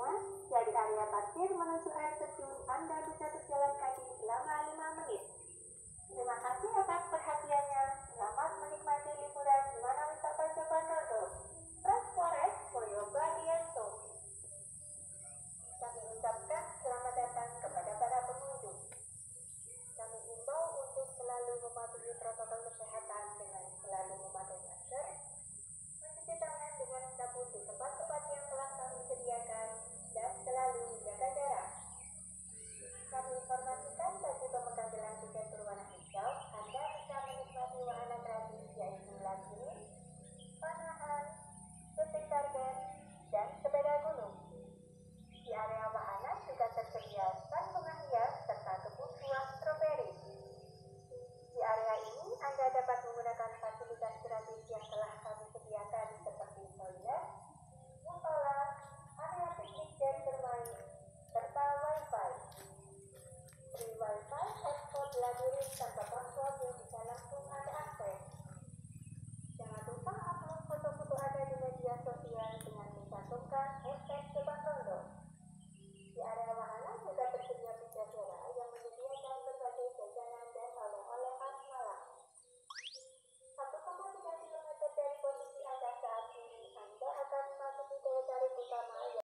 Selanjutnya, dari area parkir menuju air terjun, diri tanpa password yang bisa langsung Anda akses. Jangan lupa upload foto-foto Anda di media sosial dengan mencantumkan hashtag Sobat Rondo. Di area wahana juga tersedia bicara yang menyediakan berbagai jajanan dan oleh-oleh khas Malang. 1,3 km dari posisi Anda saat ini, Anda akan memasuki daya tarik utama